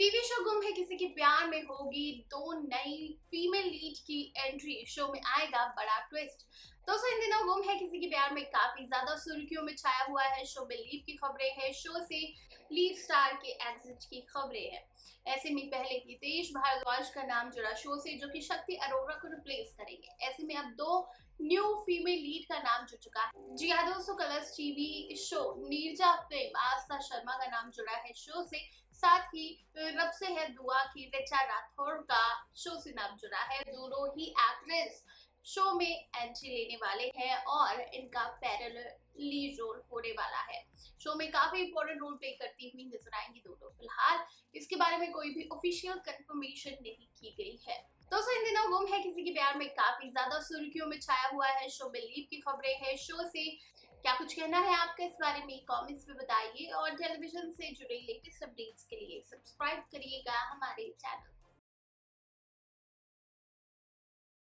TV show गुम है, किसी के प्यार में होगी, दो नई फीमेल लीड की एंट्री शो में आएगा, बड़ा ट्विस्ट दोस्तों इन दिनों गुम है, किसी के प्यार में काफ़ी ज़्यादा सुर्खियों में छाया हुआ है शो में लीव की खबरें हैं शो से लीड स्टार के एग्जिट की खबरें हैं। ऐसे में पहले हितेश भारद्वाज का नाम जुड़ा शो से, जो कि शक्ति अरोरा को रिप्लेस करेंगे। ऐसे में अब दो न्यू फीमेल लीड का नाम जुड़ चुका है। जी हाँ दोस्तों Colors TV show Neerja film Aastha Sharma का नाम जुड़ा है शो से। साथ ही रब से है दुआ की रिचा राठौर का शो से नाम जुड़ा है। दोनों ही एक्ट्रेस शो में एंट्री लेने वाले हैं और इनका पैरल लीड रोल होने वाला है। शो में काफ़ी इंपॉर्टेंट रोल प्ले करती हुई नज़र आएँगी दोनों, फ़िलहाल इसके बारे में कोई भी ऑफिशियल कंफर्मेशन नहीं की गई है। दोस्तों इन दिनों गुम है किसी के प्यार में। काफ़ी ज़्यादा सुर्खियों में छाया हुआ है। शो में लीव की खबरें हैं। शो से क्या कुछ कहना है आपका इस बारे में? कमेंट्स में बताइए और टेलीविज़न से जुड़े लेटेस्ट अपडेट्स के लिए सब्सक्राइब करिएगा हमारे चैनल